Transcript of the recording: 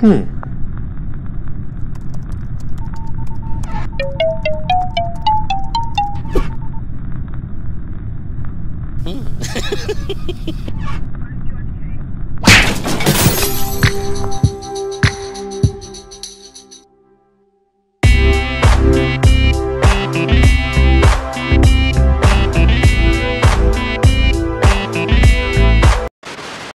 Hmm.